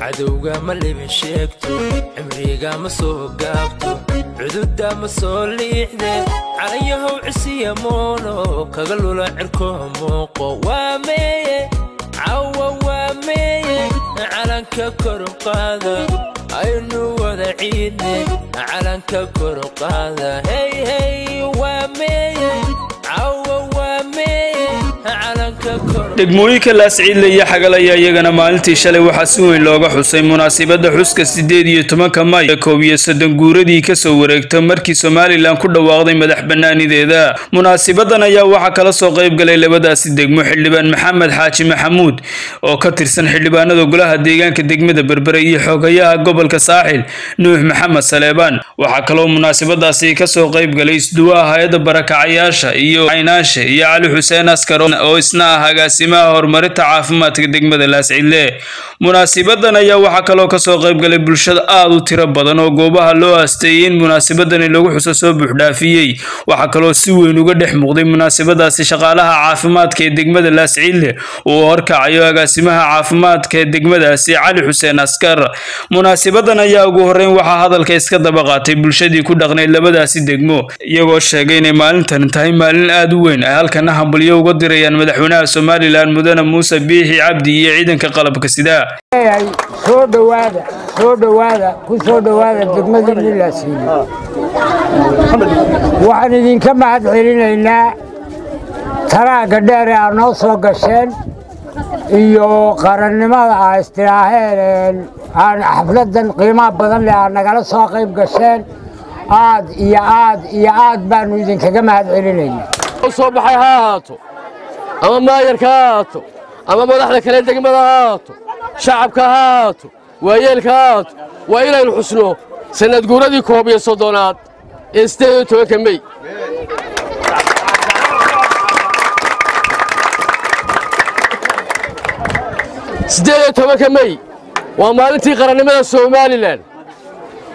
cadowga ma libin sheegto cimriga ma soo gaabto cududda ma soo liixde calanyahow cisiya moono kaga lula cirkoha muuqo. Waa meeye cawa waa meeye calanka koru qaada aynu wada ciidne calanka koru qaada. Hey hey waa meeye cawa waa meeye degmooyinka laasciidle iyo xagal ayaa iyagana maalintii shalay waxaa si weyn looga xusay munaasabadda xuska siddeed iyo tobanka may koob iyo soddon guuradii ka soo wareegta markii somalilan ku dhawaaqday madax bannaanideeda. Munaasabadan ayaa waxaa kala soo qayb galay labadaasi degmo xildhibaan maxamed xaaji maxamuud oo ka tirsan xildhibaanada golaha deegaanka degmada berbere iyo xogayaha gobolka saaxil nuux maxamed saleebaan. Waxaa kaloo munaasabadaasi ka soo qayb galay isduwaha hay'adda barakacayaasha iyo caynaashe iyo cali xuseen askar oo isna ah agaasimaha horumarinta caafimaadka degmada laascidle munaasabadan ayaa waxaa kaloo ka soo qayb galay bulshada aada u tiro badan oo goobaha loo aasteeyey in munaasabadani lagu xuso soo buuxdhaafiyey waxaa kaloo si weyn uga dhex muuqday munaasabadaasi shaqaalaha caafimaadka ee degmada laasciidle uu horkacayo agaasimaha caafimaadka ee degmadaasi cali xuseen askar. Munaasabadan ayaa ugu horeyn waxaa hadalka iska daba qaatay bulshadii ku dhaqnayd labadaasi degmo iyagoo sheegay inay maalintan tahay maalin aada u weyn ay halkana hambalyo uga dirayaan madaxweynaha somalilan mudane muuse biixi cabdi iyo ciidanka qalabka sida. Leeyahay soo dhowaada soo dhowaada ku soo dhowaada degmadii nilaasiine waxaan idinka mahad celinaynaa taraagga dheer ee aad noo soo gasheen iyo qarannimada aa istiraaheen aan xafladdan qiimaha badan leh aad nagala soo qayb gasheen. Aad iyo aad iyo aad baannu idinkaga mahad celinaynaa soo baxay ha ahaato ama maayarka ha ahaato ama madaxda kale degmada ha ahaato shacabka ha ahaato waayeelka ha ahaato waa inaynu xusno sannad guuradii koob iyo soddonaad. Ee siddeed iyo tobanka mey siddeed iyo tobanka mey waa maalintii qarannimada somalilan.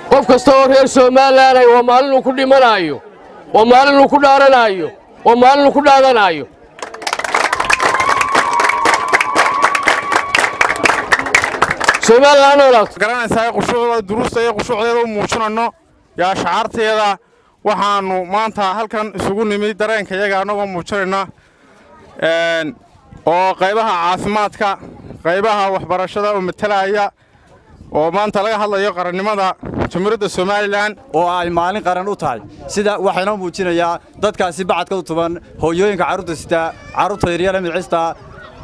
Qof kasta oo reer somalilanay waa maalin uu ku dhimanaayo. Waa maalin uu ku dhaaranaayo. Waa maalin uu ku dhaadanaayo somalilan ha noolaato garanaysaa qushuucda duruusta iyo qushuucdeeda u muujinanno. Yaa shacaarteeda waxaannu maanta halkan isugu nimid dareenka iyaga annagoo muujinayna oo qaybaha caafimaadka qaybaha waxbarashada oo matalaya oo maanta laga hadlayo qarannimada jamhuuriyadda somalilan. Oo ay maalin qaran u tahay. Sida waxaynoo muujinayaa dadkaasi bacadka u tuban hooyooyinka carruurta sitaa carruurta yaryara midcista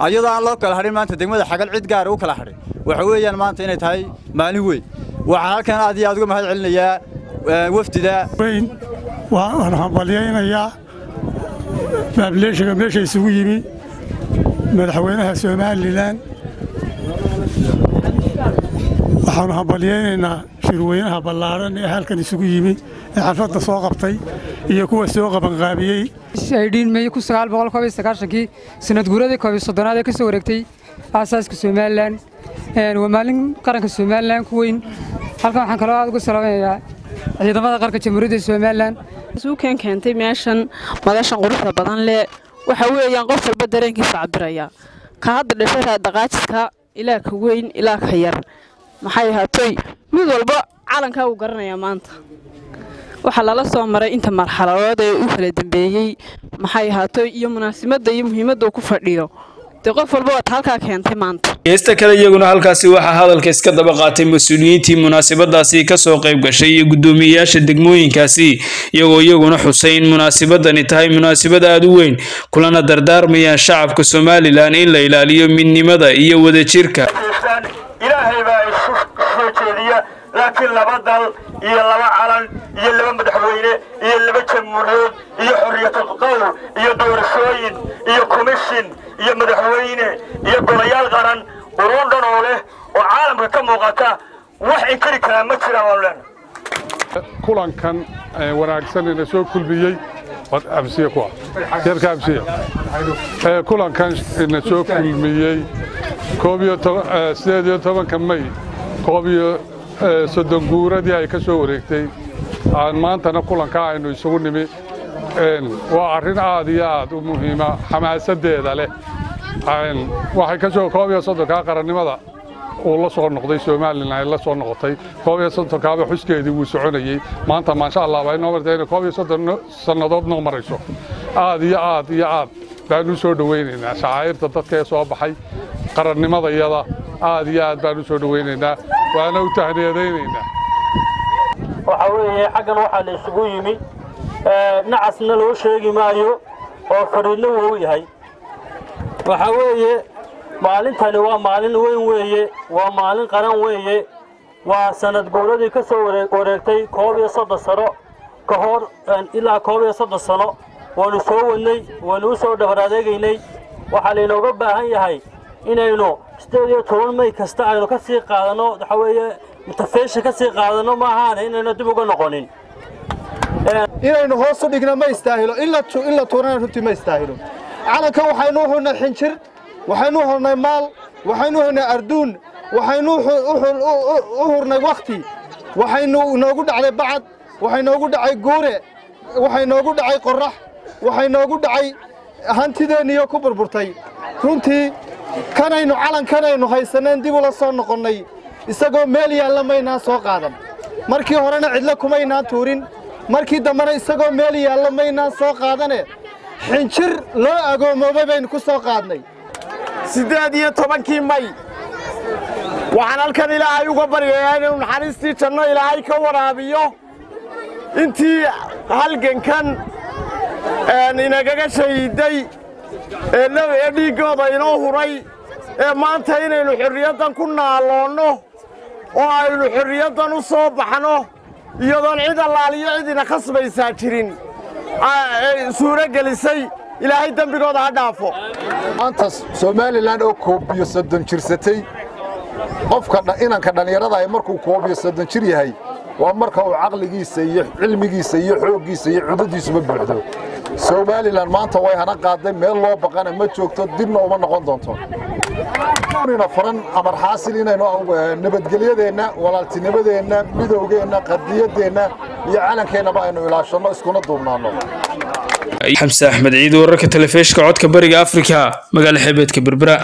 ayadoo aan loo kala hadhin maanta degmada xagal cid gaara u kala hadhin waxa weeyaan maanta inay tahay maalin weyn. Waxaan halkan aad iyo aad uga mahad celinayaa wafdida weyn. Waan hambalyaynayaa baabileeshiga meesha isugu yimi. Madaxweynaha somalilan. Waxaannu hambalyaynaynaa shirweynaha ballaaran ee halkan isugu yimi ee xalfadda soo qabtay iyo kuwa soo qabanqaabiyey. Dhiinmeeye ku sagaal boqol koob iyo sagaashankii sanad guuradii koob iyo soddonaad ee ka soo wareegtay aasaaska somalilan waa maalin qaranka somalilan ku weyn halkan waxaan kaloo aad uga salaamayaa ciidamada qaranka jamhuuriyadda somalilan suukan keentay meeshan madashan quruxda badan leh waxa weeyaan qof walba dareenkiisa cabiraya ka hadda dhashay raadaqaajiska ilaa ka weyn ilaa yar maxay ahaatoy mid walba calankaa uu garanayaa maanta waxaa lala soo maray inta marxaladood ee u kala dambeeyey maxay ahaatoy iyo munaasimadda iyo muhiimadda uu ku fadhiyo dee qof walba waad halkaa keentay maanta heesta kale iyaguna halkaasi waxaa hadalka iska daba qaatay mas'uuliyiintii munaasabadaasi ka soo qayb gashay iyo guddoomiyeyaasha degmooyinkaasi iyagoo iyaguna xusay in munaasabadani tahay munaasabad aada u weyn kulana dardaarmayaan shacabka somalilan in la ilaaliyo midnimada iyo wadajirka laakiin laba dal iyo laba calan iyo laba madaxweyne iyo laba jamhuuriyood iyo xorriyatul qowl iyo doorashooyin iyo komishin iyo madaxweyne iyo golayaal qaran quruun dhan oo leh oo caalamka ka muuqata wax inkari karaa ma jiraan waanu leenahay kulankan wanaagsan ina soo kulmiyey absiye kuwa yarka absiye. Kulankan ina soo kulmiyey koob iyo toban sideed iyo tobanka may koob iyo soddon guuradii ay ka soo wareegtay. Aan maantana kulanka aynu isugu nimi. Waa arrin aad iyo aad u muhiima xamaasadeeda leh waxay ka soo koob iyo soddonkaa qarannimada uu la soo noqday somalilan ay la soo noqotay. Koob iyo soddonkaaba xuskeedii wuu soconayey maanta maasha allah baa inoo martay inay koob iyo soddon sannadood noo marayso. Aad iyo aad iyo aad baanu soo dhowaynaynaa shacaa'irta dadka ee soo baxay qarannimada iyada aad iyo aad baanu soo dhowaynaynaa waana u tahniyadaynaynaa waxa weeye xaggan waxaa la isugu yimi. Nacasna loo sheegi maayo oo fariidna wuu yahay waxa weeye maalintani waa maalin weyn weeye waa maalin qaran weeye. Waa sanad gowladii ka soo wareegtay koob iyo soddon sano. Ka hor ilaa koob iyo soddon sano. Waanu soo wadnay waanu u soo dhabar adeegaynay waxaa laynooga baahan yahay inaynu sideed iyo toban may kasta aynu ka sii qaadanno waxa weeye mutafeesha ka sii qaadanno ma ahaane inaynu dib uga noqonin. Inaynu hoos u dhigno ma istaahilo. In la tuurana runtii ma istaahilo calankan waxaynu u xinjir waxaynu u maal waxaynu u arduun waxaynu u hurnay wakhti waxaynu inoogu dhacday bacad waxay noogu dhacay guure waxay noogu dhacay qorrax waxay noogu dhacay hantideenniyo ku burburtay. Runtii kanaynu calankanaynu haysaneen dib ula soo noqonnay isagoo meel yaalla maynaan soo qaadan. Markii horena cidlo kumaynaan tuurin markii dambena isagoo meel yaalla maynaan soo qaadane xinjir loo agoomoobay baynu ku soo qaadnay. Siddeed iyo tobankii may. Waxaan halkan ilaahay uga baryayaa inuu naxariistii janno ilaahay ka waraabiyo. Intii halgankan inagaga shahiiday ee dhiiggooda inoo huray ee maanta inaynu xorriyaddan ku naaloonno oo aynu xorriyaddan u soo baxno iyadoon cid allaaliyo cidina khasbaysaa jirin suuro gelisay. Ilaahay dembigooda ha dhaafo. Maanta somalilan oo koobiyo soddon jirsatay qofka inanka dhallinyarada ay markuu koobiyo soddon jir yahay waa marka uu caqligiisa iyo cilmigiisa iyo xooggiisa iyo cudadiisuba buuxdo. Somalilan maanta way hana qaaday meel loo baqana ma joogto dibna uma noqon doonto. Na furan amar xaasil inaynu nabadgelyadeenna walaaltinimadeenna midowgeenna qadiyadeenna iyo calankeenaba aynu ilaashanno iskuna duubnaanno xamse axmed ciid wararka telefishka codka bariga afrika magaala xebeedka berbera